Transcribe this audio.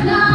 tonight.